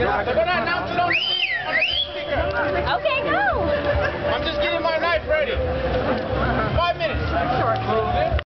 Okay, go. I'm just getting my knife ready.